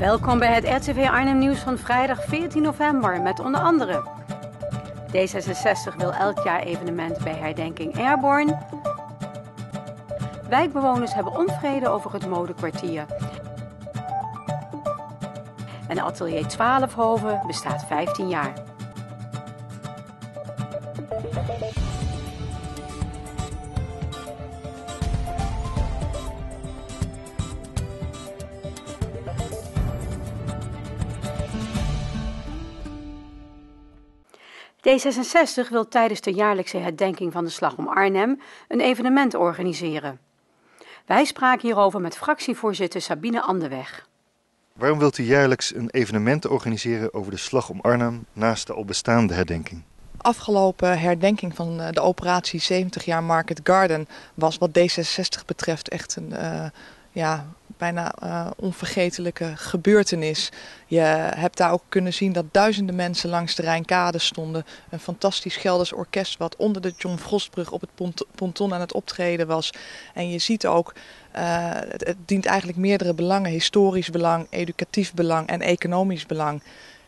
Welkom bij het RTV Arnhem Nieuws van vrijdag 14 november met onder andere... D66 wil elk jaar evenement bij herdenking Airborne. Wijkbewoners hebben onvrede over het modekwartier. En atelier 12hoven bestaat 15 jaar. D66 wil tijdens de jaarlijkse herdenking van de Slag om Arnhem een evenement organiseren. Wij spraken hierover met fractievoorzitter Sabine Anderweg. Waarom wilt u jaarlijks een evenement organiseren over de Slag om Arnhem naast de al bestaande herdenking? Afgelopen herdenking van eh, de operatie 70 jaar Market Garden was wat D66 betreft echt een uh, ja, bijna uh, onvergetelijke gebeurtenis. Je hebt daar ook kunnen zien dat duizenden mensen langs de Rijnkade stonden. Een fantastisch Gelders orkest wat onder de John Frostbrug op het ponton aan het optreden was. En je ziet ook, uh, het, het dient eigenlijk meerdere belangen. Historisch belang, educatief belang en economisch belang.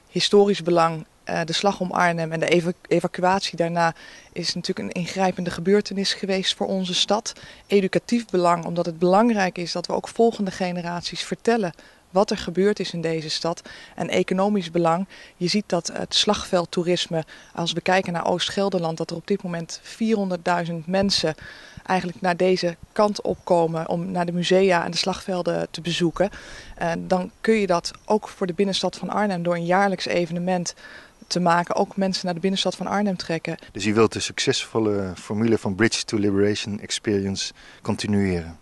Historisch belang uh, de slag om Arnhem en de evacu evacuatie daarna is natuurlijk een ingrijpende gebeurtenis geweest voor onze stad. Educatief belang, omdat het belangrijk is dat we ook volgende generaties vertellen wat er gebeurd is in deze stad. En economisch belang. Je ziet dat het slagveldtoerisme, als we kijken naar Oost-Gelderland, dat er op dit moment 400.000 mensen eigenlijk naar deze kant opkomen om naar de musea en de slagvelden te bezoeken. En dan kun je dat ook voor de binnenstad van Arnhem door een jaarlijks evenement te maken. Ook mensen naar de binnenstad van Arnhem trekken. Dus je wilt de succesvolle formule van Bridge to Liberation Experience continueren?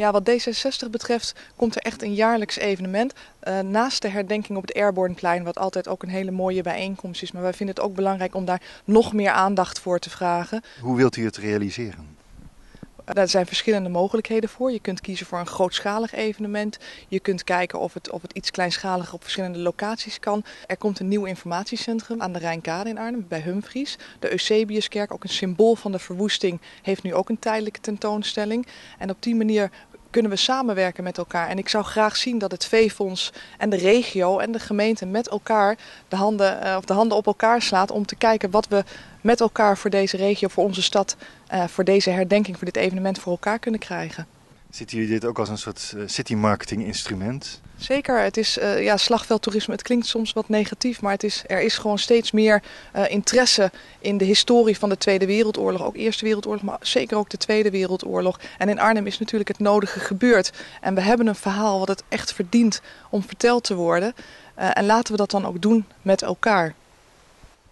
Ja, wat D66 betreft komt er echt een jaarlijks evenement. Uh, naast de herdenking op het Airborneplein, wat altijd ook een hele mooie bijeenkomst is. Maar wij vinden het ook belangrijk om daar nog meer aandacht voor te vragen. Hoe wilt u het realiseren? Daar zijn verschillende mogelijkheden voor. Je kunt kiezen voor een grootschalig evenement. Je kunt kijken of het, of het iets kleinschaliger op verschillende locaties kan. Er komt een nieuw informatiecentrum aan de Rijnkade in Arnhem bij Humphries. De Eusebiuskerk, ook een symbool van de verwoesting, heeft nu ook een tijdelijke tentoonstelling. En op die manier kunnen we samenwerken met elkaar. En ik zou graag zien dat het veefonds en de regio en de gemeente met elkaar de handen, uh, of de handen op elkaar slaat om te kijken wat we met elkaar voor deze regio, voor onze stad, uh, voor deze herdenking, voor dit evenement voor elkaar kunnen krijgen. Ziet u dit ook als een soort uh, city marketing instrument? Zeker, het is uh, ja, slagveldtoerisme. Het klinkt soms wat negatief, maar het is, er is gewoon steeds meer uh, interesse in de historie van de Tweede Wereldoorlog. Ook Eerste Wereldoorlog, maar zeker ook de Tweede Wereldoorlog. En in Arnhem is natuurlijk het nodige gebeurd. En we hebben een verhaal wat het echt verdient om verteld te worden. Uh, en laten we dat dan ook doen met elkaar.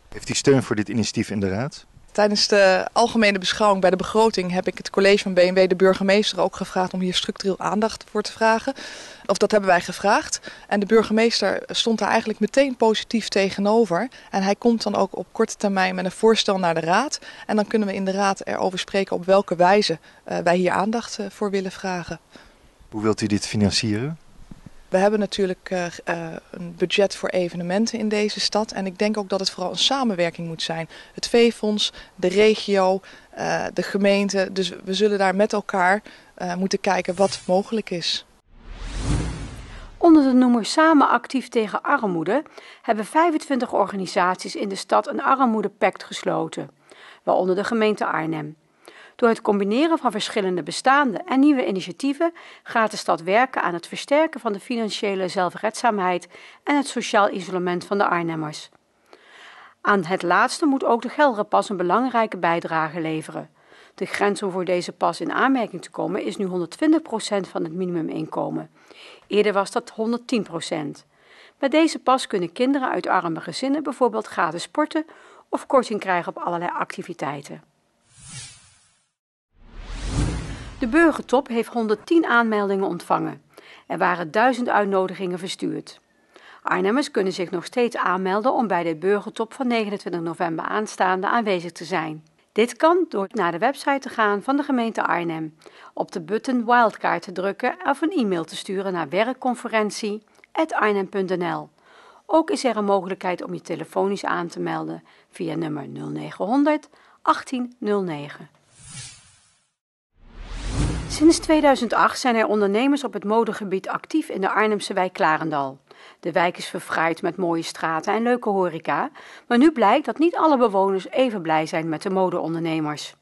Heeft u steun voor dit initiatief in de Raad? Tijdens de algemene beschouwing bij de begroting heb ik het college van BMW, de burgemeester, ook gevraagd om hier structureel aandacht voor te vragen. Of dat hebben wij gevraagd. En de burgemeester stond daar eigenlijk meteen positief tegenover. En hij komt dan ook op korte termijn met een voorstel naar de raad. En dan kunnen we in de raad erover spreken op welke wijze uh, wij hier aandacht uh, voor willen vragen. Hoe wilt u dit financieren? We hebben natuurlijk uh, uh, een budget voor evenementen in deze stad. En ik denk ook dat het vooral een samenwerking moet zijn. Het veefonds, de regio, uh, de gemeente. Dus we zullen daar met elkaar moeten kijken wat mogelijk is. Onder de noemer Samen actief tegen armoede hebben 25 organisaties in de stad een armoedepact gesloten, waaronder de gemeente Arnhem. Door het combineren van verschillende bestaande en nieuwe initiatieven gaat de stad werken aan het versterken van de financiële zelfredzaamheid en het sociaal isolement van de Arnhemmers. Aan het laatste moet ook de Gelderpas een belangrijke bijdrage leveren. De grens om voor deze pas in aanmerking te komen is nu 120% van het minimuminkomen. Eerder was dat 110%. Met deze pas kunnen kinderen uit arme gezinnen bijvoorbeeld gratis sporten of korting krijgen op allerlei activiteiten. De burgertop heeft 110 aanmeldingen ontvangen. Er waren duizend uitnodigingen verstuurd. Arnhemmers kunnen zich nog steeds aanmelden om bij de burgertop van 29 november aanstaande aanwezig te zijn. Dit kan door naar de website te gaan van de gemeente Arnhem, op de button Wildcard te drukken of een e-mail te sturen naar werkconferentie.arnhem.nl. Ook is er een mogelijkheid om je telefonisch aan te melden via nummer 0900 1809. Sinds 2008 zijn er ondernemers op het modegebied actief in de Arnhemse wijk Klarendal. De wijk is verfraaid met mooie straten en leuke horeca, maar nu blijkt dat niet alle bewoners even blij zijn met de modeondernemers.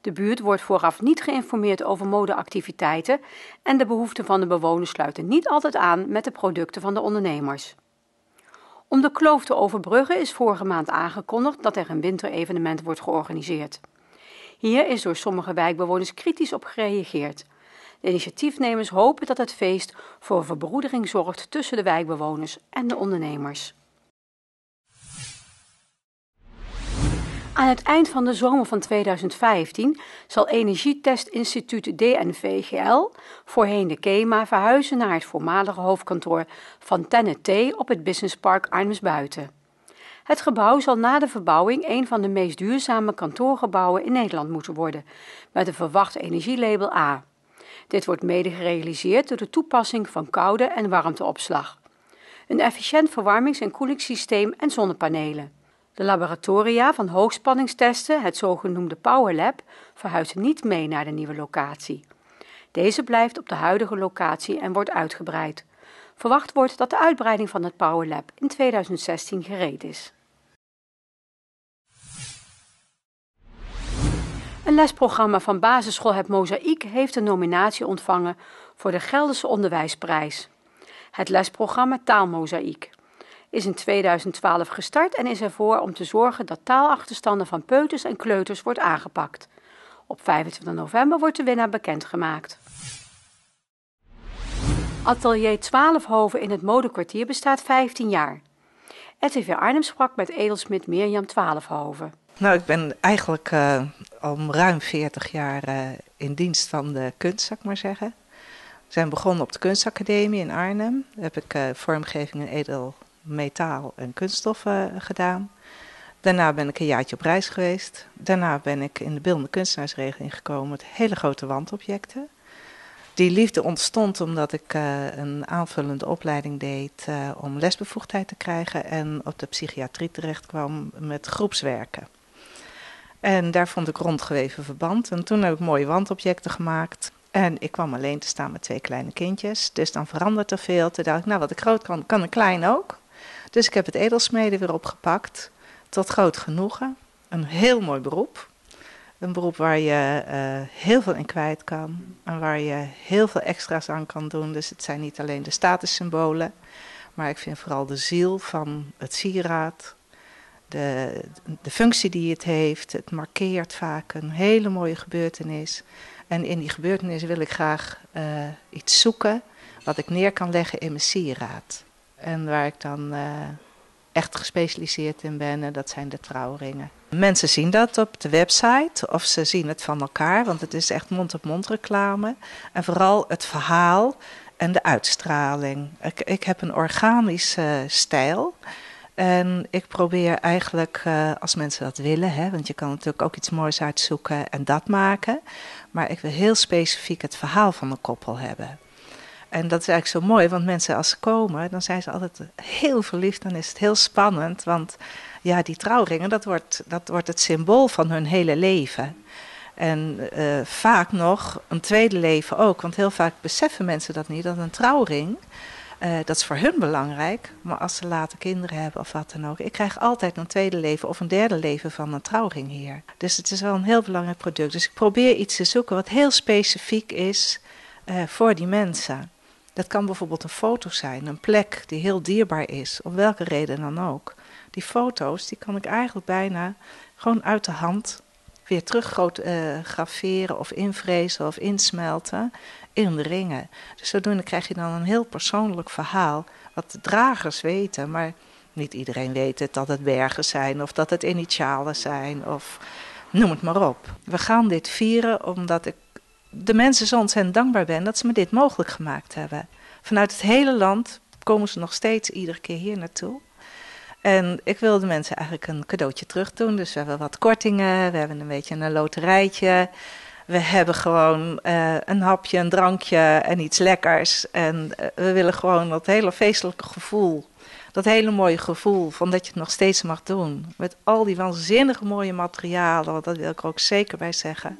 De buurt wordt vooraf niet geïnformeerd over modeactiviteiten en de behoeften van de bewoners sluiten niet altijd aan met de producten van de ondernemers. Om de kloof te overbruggen is vorige maand aangekondigd dat er een winterevenement wordt georganiseerd. Hier is door sommige wijkbewoners kritisch op gereageerd. De initiatiefnemers hopen dat het feest voor verbroedering zorgt tussen de wijkbewoners en de ondernemers. Aan het eind van de zomer van 2015 zal Energietestinstituut DNVGL, voorheen de KEMA, verhuizen naar het voormalige hoofdkantoor van Tennet op het Businesspark Arnhems-Buiten. Het gebouw zal na de verbouwing een van de meest duurzame kantoorgebouwen in Nederland moeten worden, met een verwacht energielabel A. Dit wordt mede gerealiseerd door de toepassing van koude- en warmteopslag, een efficiënt verwarmings- en koelingssysteem en zonnepanelen. De laboratoria van hoogspanningstesten, het zogenoemde Power Lab, verhuizen niet mee naar de nieuwe locatie. Deze blijft op de huidige locatie en wordt uitgebreid. Verwacht wordt dat de uitbreiding van het Power Lab in 2016 gereed is. Een lesprogramma van basisschool Het Mozaïek heeft een nominatie ontvangen voor de Gelderse Onderwijsprijs. Het lesprogramma Taalmozaïek is in 2012 gestart en is ervoor om te zorgen dat taalachterstanden van peuters en kleuters wordt aangepakt. Op 25 november wordt de winnaar bekendgemaakt. Atelier 12 Hoven in het modekwartier bestaat 15 jaar. RTV Arnhem sprak met edelsmid Mirjam Twaalfhoven. Nou, ik ben eigenlijk uh, al ruim 40 jaar uh, in dienst van de kunst, zou ik maar zeggen. We zijn begonnen op de kunstacademie in Arnhem. Daar heb ik uh, vormgeving in edel metaal en kunststoffen gedaan. Daarna ben ik een jaartje op reis geweest. Daarna ben ik in de beeldende kunstenaarsregeling gekomen met hele grote wandobjecten. Die liefde ontstond omdat ik uh, een aanvullende opleiding deed uh, om lesbevoegdheid te krijgen en op de psychiatrie terecht kwam met groepswerken. En daar vond ik rondgeweven verband. En toen heb ik mooie wandobjecten gemaakt. En ik kwam alleen te staan met twee kleine kindjes. Dus dan verandert er veel. Toen dacht ik, nou wat ik groot kan, kan ik klein ook. Dus ik heb het edelsmeden weer opgepakt. Tot groot genoegen. Een heel mooi beroep. Een beroep waar je uh, heel veel in kwijt kan. En waar je heel veel extra's aan kan doen. Dus het zijn niet alleen de statussymbolen. Maar ik vind vooral de ziel van het sieraad. De, de functie die het heeft. Het markeert vaak een hele mooie gebeurtenis. En in die gebeurtenis wil ik graag uh, iets zoeken. Wat ik neer kan leggen in mijn sieraad. En waar ik dan uh, echt gespecialiseerd in ben, en dat zijn de trouwringen. Mensen zien dat op de website of ze zien het van elkaar, want het is echt mond-op-mond reclame. En vooral het verhaal en de uitstraling. Ik, ik heb een organische uh, stijl. En ik probeer eigenlijk, uh, als mensen dat willen, hè, want je kan natuurlijk ook iets moois uitzoeken en dat maken. Maar ik wil heel specifiek het verhaal van een koppel hebben. En dat is eigenlijk zo mooi, want mensen als ze komen, dan zijn ze altijd heel verliefd. Dan is het heel spannend, want ja, die trouwringen, dat wordt, dat wordt het symbool van hun hele leven. En uh, vaak nog een tweede leven ook, want heel vaak beseffen mensen dat niet, dat een trouwring, uh, dat is voor hun belangrijk. Maar als ze later kinderen hebben of wat dan ook, ik krijg altijd een tweede leven of een derde leven van een trouwring hier. Dus het is wel een heel belangrijk product. Dus ik probeer iets te zoeken wat heel specifiek is uh, voor die mensen. Dat kan bijvoorbeeld een foto zijn, een plek die heel dierbaar is, om welke reden dan ook. Die foto's, die kan ik eigenlijk bijna gewoon uit de hand weer terug uh, of invrezen of insmelten in de ringen. Dus zodoende krijg je dan een heel persoonlijk verhaal, wat de dragers weten, maar niet iedereen weet het, dat het bergen zijn of dat het initialen zijn of noem het maar op. We gaan dit vieren omdat ik de mensen zo ontzettend dankbaar ben dat ze me dit mogelijk gemaakt hebben. Vanuit het hele land komen ze nog steeds iedere keer hier naartoe. En ik wil de mensen eigenlijk een cadeautje terug doen. Dus we hebben wat kortingen, we hebben een beetje een loterijtje. We hebben gewoon uh, een hapje, een drankje en iets lekkers. En uh, we willen gewoon dat hele feestelijke gevoel. Dat hele mooie gevoel van dat je het nog steeds mag doen. Met al die waanzinnige mooie materialen, dat wil ik er ook zeker bij zeggen.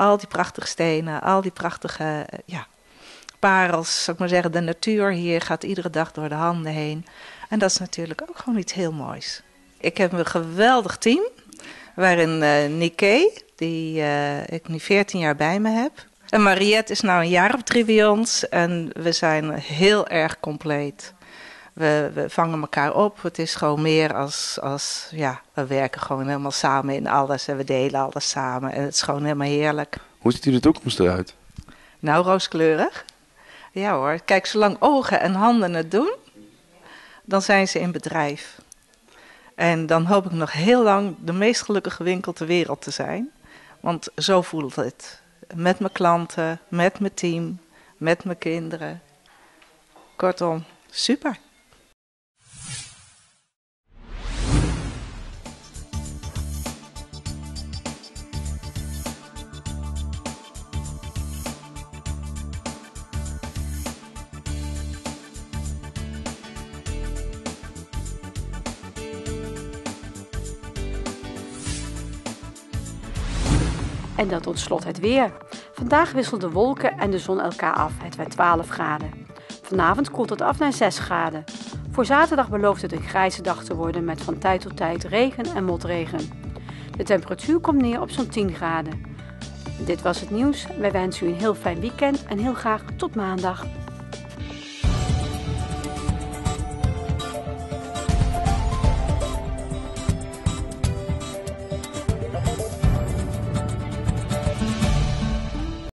Al die prachtige stenen, al die prachtige ja, parels, zou ik maar zeggen, de natuur hier gaat iedere dag door de handen heen. En dat is natuurlijk ook gewoon iets heel moois. Ik heb een geweldig team, waarin uh, Nikkei, die uh, ik nu 14 jaar bij me heb. En Mariette is nou een jaar op Trivions en we zijn heel erg compleet. We, we, vangen elkaar op. Het is gewoon meer als, als, ja, we werken gewoon helemaal samen in alles en we delen alles samen. En het is gewoon helemaal heerlijk. Hoe ziet u de toekomst eruit? Nou, rooskleurig. Ja hoor, kijk, zolang ogen en handen het doen, dan zijn ze in bedrijf. En dan hoop ik nog heel lang de meest gelukkige winkel ter wereld te zijn. Want zo voelt het. Met mijn klanten, met mijn team, met mijn kinderen. Kortom, super. En dan tot slot het weer. Vandaag wisselden wolken en de zon elkaar af. Het werd 12 graden. Vanavond koelt het af naar 6 graden. Voor zaterdag belooft het een grijze dag te worden met van tijd tot tijd regen en motregen. De temperatuur komt neer op zo'n 10 graden. Dit was het nieuws. Wij wensen u een heel fijn weekend en heel graag tot maandag.